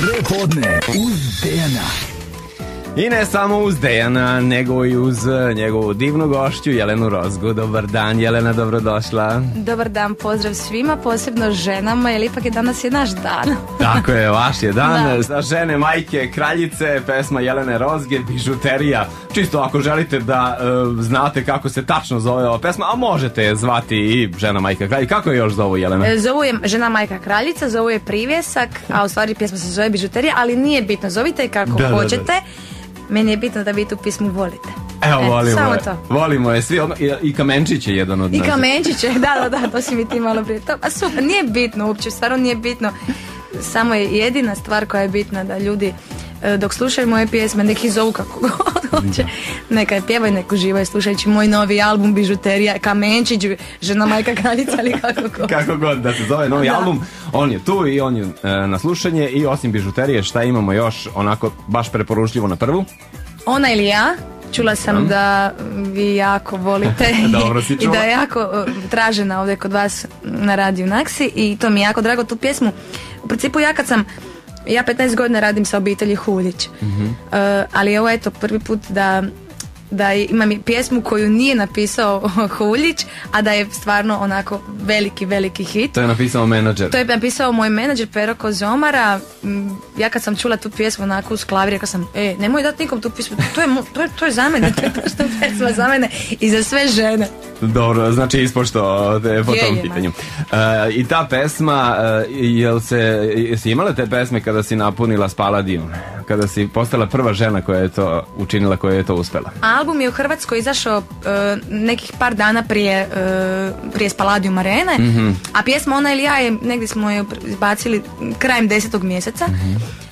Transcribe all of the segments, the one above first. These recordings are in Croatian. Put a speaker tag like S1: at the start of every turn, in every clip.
S1: Prepodne uz Dejana.
S2: I ne samo uz Dejana, nego i uz eh, njegovu divnu gošću Jelenu Rozgu. Dobar dan, Jelena, dobrodošla.
S3: Dobar dan, pozdrav svima, posebno ženama, jer ipak je danas je naš dan.
S2: Tako je, vaš je dan.
S3: Da.
S2: Za žene, majke, kraljice, pesma Jelene Rozge, bižuterija. Čisto ako želite da eh, znate kako se tačno zove ova pesma, a možete je zvati i žena, majka, kraljica. Kako je još zovu Jelena?
S3: E, Zovu je žena majka kraljica, zovu je privjesak, a u stvari pjesma se zove bižuterija, ali nije bitno, zovite je kako
S2: Da, da, da.
S3: Meni je bitno da vi tu pismu volite.
S2: Evo, volimo
S3: samo
S2: je.
S3: to.
S2: Volimo je svi. odmah. I, Kamenčić je jedan od
S3: I
S2: nas.
S3: kamenčiće, da, da, da, to si mi ti malo prije. To, a super, nije bitno uopće, stvarno nije bitno. Samo je jedina stvar koja je bitna da ljudi dok slušaju moje pjesme, nek ih zovu kako god hoće. Neka je pjevaju, nek uživaju slušajući moj novi album Bižuterija, Kamenčić, žena majka kraljica, ali kako god.
S2: Kako god da se zove novi
S3: Da.
S2: album, on je tu i on je e, na slušanje i osim bižuterije šta imamo još onako baš preporučljivo na prvu?
S3: Ona ili ja, čula sam da vi jako volite i
S2: čula.
S3: da je jako e, tražena ovdje kod vas na radiju Naksi i to mi je jako drago tu pjesmu. U principu ja kad sam ja 15 godina radim sa obitelji Huljić.
S2: Mhm.
S3: E, ali ovo eto prvi put da da imam i pjesmu koju nije napisao Huljić, a da je stvarno onako veliki, veliki hit.
S2: To je napisao menadžer.
S3: To je napisao moj menadžer Pero Kozomara. Mm, Ja kad sam čula tu pjesmu onako uz klavi, rekla sam, e, nemoj dati nikom tu pjesmu, to je, to je, to je za mene, to je to pjesma za mene i za sve žene.
S2: Dobro, znači ispošto te po
S3: Je,
S2: tom
S3: je,
S2: pitanju. E, I ta pesma, e, jel se, jesi imala te pesme kada si napunila Spaladijum? Kada si postala prva žena koja je to učinila, koja je to uspela?
S3: Album je u Hrvatskoj izašao e, nekih par dana prije, e, prije Spaladium Arene, a pjesma Ona ili ja je, negdje smo je izbacili krajem desetog mjeseca.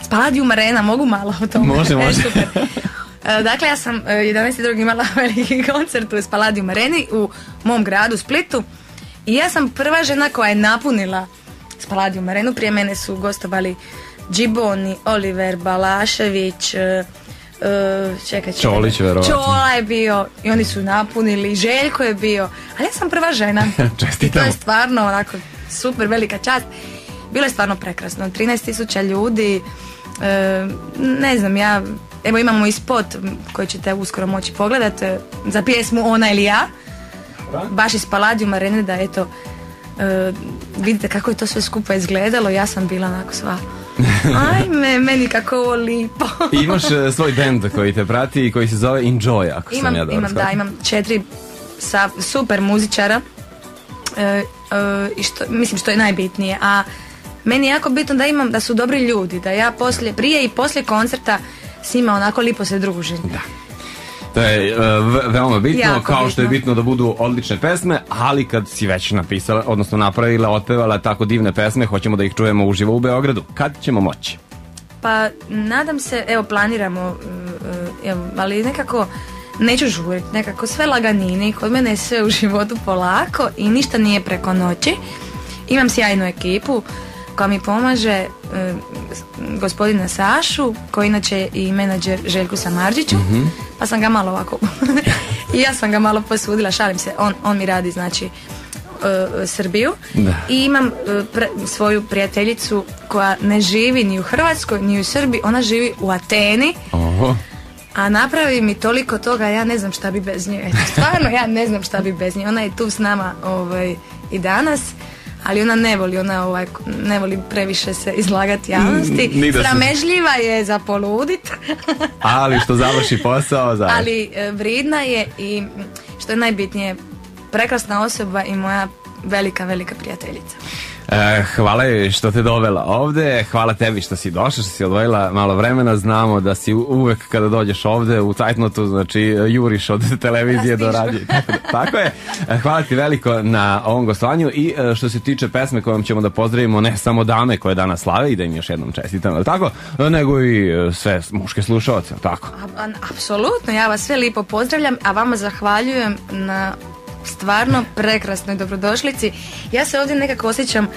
S3: Spaladium Arena, mogu malo o tome?
S2: Može,
S3: E,
S2: može.
S3: super. E, Dakle, ja sam e, 11.2. imala veliki koncert u Spaladium Areni u mom gradu Splitu i ja sam prva žena koja je napunila Spaladium Arenu. Prije mene su gostovali Džiboni, Oliver Balašević, e, e, čekaj, čekaj.
S2: Čolić, verovatno.
S3: Čola je bio i oni su napunili, Željko je bio, ali ja sam prva žena. I to je stvarno onako super velika čast. Bilo je stvarno prekrasno. 13.000 ljudi, e, ne znam, ja, evo imamo i spot koji ćete uskoro moći pogledati za pjesmu Ona ili ja. Baš iz Palladium Arene da eto, e, vidite kako je to sve skupa izgledalo. Ja sam bila onako sva, ajme, meni kako ovo lipo.
S2: I imaš e, svoj band koji te prati i koji se zove Enjoy, ako
S3: imam,
S2: sam ja dobro
S3: imam, da, imam četiri sa, super muzičara e, i što, mislim što je najbitnije, a meni je jako bitno da imam, da su dobri ljudi, da ja poslije, prije i poslije koncerta s njima onako lipo se družim. Da.
S2: To je ve- veoma bitno,
S3: Jako
S2: kao što je
S3: bitno.
S2: bitno da budu odlične pesme, ali kad si već napisala, odnosno napravila, otpevala tako divne pesme, hoćemo da ih čujemo uživo u Beogradu. Kad ćemo moći?
S3: Pa nadam se, evo planiramo, e, e, evo, ali nekako neću žuriti, nekako sve laganini, kod mene je sve u životu polako i ništa nije preko noći. Imam sjajnu ekipu koja mi pomaže, e, gospodina Sašu, koji inače je i menadžer Željku Samarđiću, pa sam ga malo ovako, i ja sam ga malo posudila, šalim se, on, on mi radi znači e, Srbiju
S2: Da.
S3: i imam e, pre- svoju prijateljicu koja ne živi ni u Hrvatskoj ni u Srbiji, ona živi u Ateni
S2: Oho.
S3: a napravi mi toliko toga, ja ne znam šta bi bez nje. Stvarno ja ne znam šta bi bez nje. Ona je tu s nama ovaj, i danas, ali ona ne voli, ona ovaj, ne voli previše se izlagati javnosti.
S2: Se-
S3: Sramežljiva je za poludit,
S2: Ali što završi posao, završi.
S3: ali e, vridna je i što je najbitnije, prekrasna osoba i moja velika, velika prijateljica.
S2: E, hvala joj što te dovela ovde, hvala tebi što si došla, što si odvojila malo vremena, znamo da si uvek kada dođeš ovde u cajtnotu, znači juriš od televizije do radija. Tako, je. E, Hvala ti veliko na ovom gostovanju i e, što se tiče pesme kojom ćemo da pozdravimo ne samo dame koje danas slave i da im još jednom čestitam, jel tako, nego i sve muške slušalce, tako?
S3: Apsolutno, ja vas sve lipo pozdravljam, a vama zahvaljujem na stvarno prekrasnoj dobrodošlici. Ja se ovdje nekako osjećam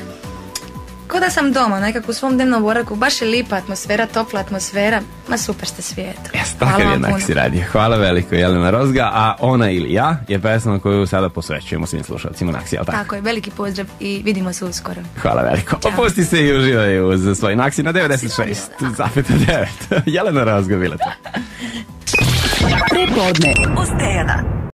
S3: ko da sam doma, nekako u svom dnevnom boravku, baš je lipa atmosfera, topla atmosfera, ma super ste svijetu.
S2: Jes,
S3: Hvala
S2: takav je
S3: vam puno.
S2: Naksi radio. Hvala veliko Jelena Rozga, a ona ili ja je pesma koju sada posvećujemo svim slušalcima Naksi, jel tako?
S3: Tako je, veliki pozdrav i vidimo se uskoro.
S2: Hvala veliko.
S3: Ćao.
S2: Opusti se i uživaj uz svoj Naksi na 96, zapeta 9. Jelena Rozga bila to.
S4: Prepodne uz Dejana.